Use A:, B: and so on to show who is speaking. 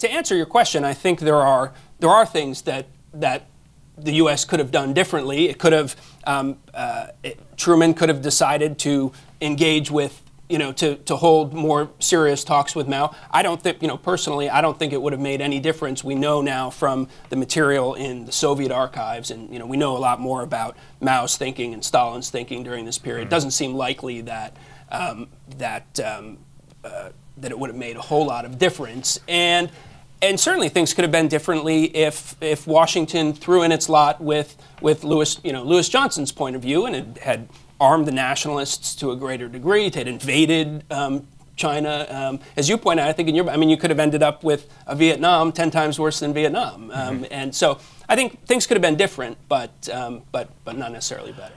A: to answer your question, I think there are there are things that that the U.S. could have done differently. It could have um, uh, it, Truman could have decided to engage with you know, to, to hold more serious talks with Mao. I don't think, you know, personally, I don't think it would have made any difference. We know now from the material in the Soviet archives, and, you know, we know a lot more about Mao's thinking and Stalin's thinking during this period. Mm-hmm. It doesn't seem likely that, um, that, um, uh, that it would have made a whole lot of difference. And, and certainly things could have been differently if, if Washington threw in its lot with, with Louis, you know, Louis Johnson's point of view and it had armed the nationalists to a greater degree. It had invaded um, China. Um, as you point out, I think in your, I mean, you could have ended up with a Vietnam ten times worse than Vietnam. Um, mm-hmm. And so I think things could have been different, but, um, but, but not necessarily better.